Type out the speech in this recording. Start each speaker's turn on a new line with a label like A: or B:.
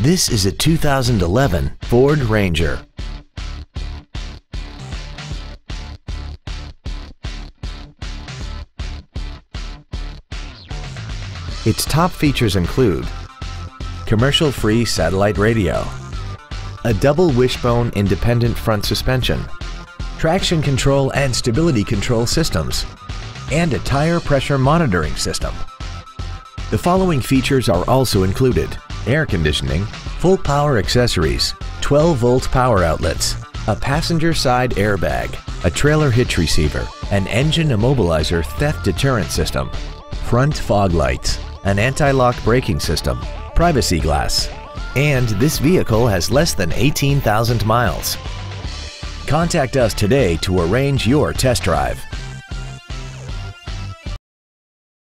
A: This is a 2011 Ford Ranger. Its top features include commercial-free satellite radio, a double wishbone independent front suspension, traction control and stability control systems, and a tire pressure monitoring system. The following features are also included. Air conditioning, full power accessories, 12 volt power outlets, a passenger side airbag, a trailer hitch receiver, an engine immobilizer theft deterrent system, front fog lights, an anti-lock braking system, privacy glass, and this vehicle has less than 18,000 miles. Contact us today to arrange your test drive.